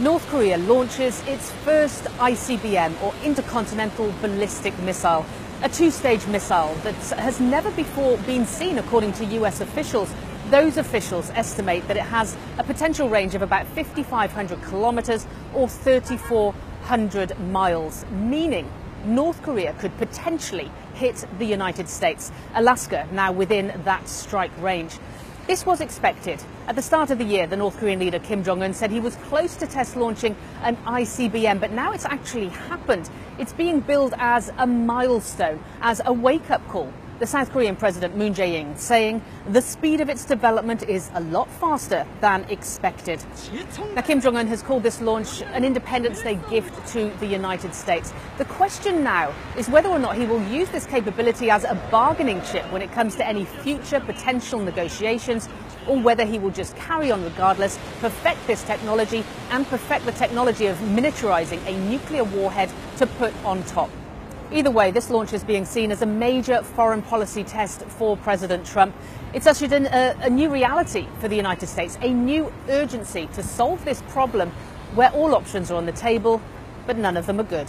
North Korea launches its first ICBM, or Intercontinental Ballistic Missile, a two stage missile that has never before been seen, according to US officials. Those officials estimate that it has a potential range of about 5,500 kilometers or 3,400 miles, meaning North Korea could potentially hit the United States. Alaska now within that strike range. This was expected. At the start of the year, the North Korean leader Kim Jong un said he was close to test launching an ICBM, but now it's actually happened. It's being billed as a milestone, as a wake up call the South Korean President Moon Jae-in saying the speed of its development is a lot faster than expected. Now, Kim Jong-un has called this launch an Independence Day gift to the United States. The question now is whether or not he will use this capability as a bargaining chip when it comes to any future potential negotiations or whether he will just carry on regardless, perfect this technology and perfect the technology of miniaturizing a nuclear warhead to put on top. Either way, this launch is being seen as a major foreign policy test for President Trump. It's ushered in a, a, new reality for the United States, a new urgency to solve this problem where all options are on the table, but none of them are good.